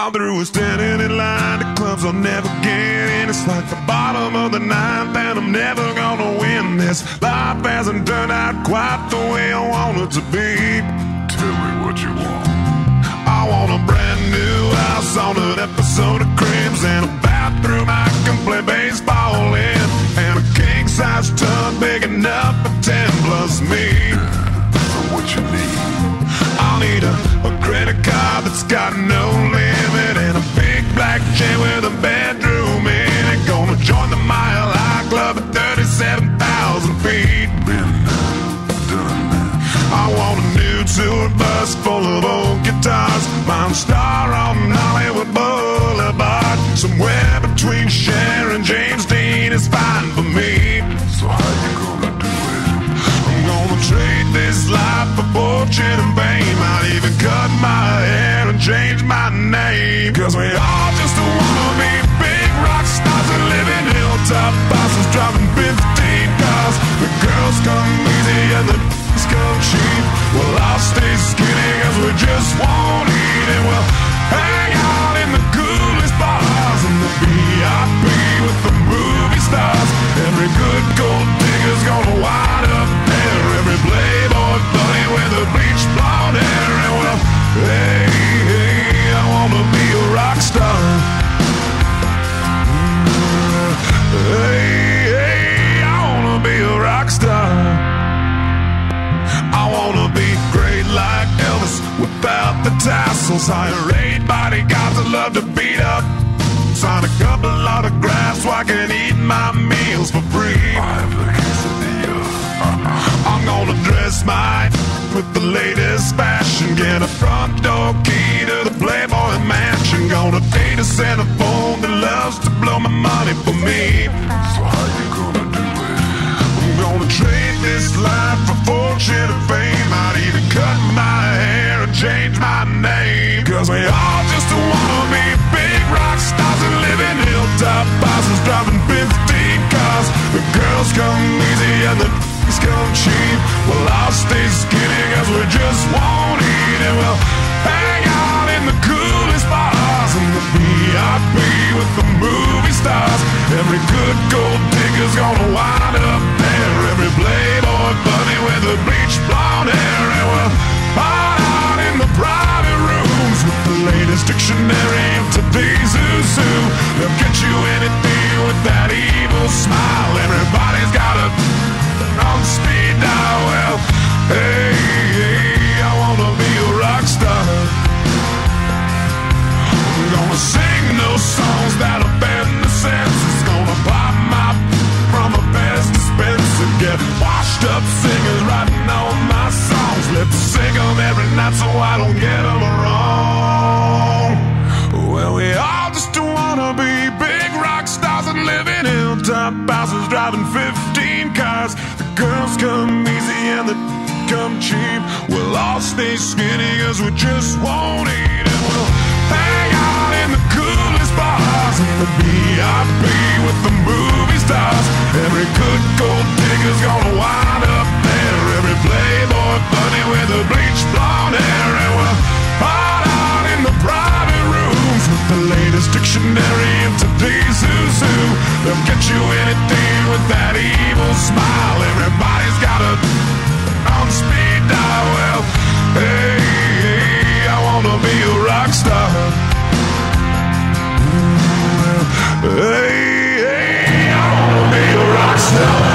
I'm through with standing in line to clubs I'll never get in. It's like the bottom of the ninth, and I'm never gonna win this. Life hasn't turned out quite the way I want it to be. Tell me what you want. I want a brand new house on an episode of Cribs and a bathroom I can play baseball in, and a king size tub big enough for ten plus me. So what you need? I'll need a, a credit card that's got no Dean is fine for me. So how you gonna do it? I'm gonna trade this life for fortune and fame. I'd even cut my hair and change my name. Cause we all wanna be great like Elvis without the tassels. Hire eight bodyguards that love to beat up. Sign a couple autographs so I can eat my meals for free. I have the quesadilla. Uh-huh. I'm gonna dress my with the latest fashion. Get a front door key to the Playboy Mansion. Gonna date a Santa phone that loves to blow my money for me. My name. Cause we all just wanna be big rock stars and live in hilltop bosses driving 15 cars. The girls come easy and the d***s come cheap. Well, I'll stay skinny cause we just won't eat and we'll hang out in the coolest not so I don't get them wrong. Well, we all just wanna be big rock stars and live in hilltop houses, driving 15 cars. The girls come easy and the come cheap. We'll all stay skinny cause we just won't eat. And we'll hang out in the coolest bars in the VIP with the movie stars. Every snow.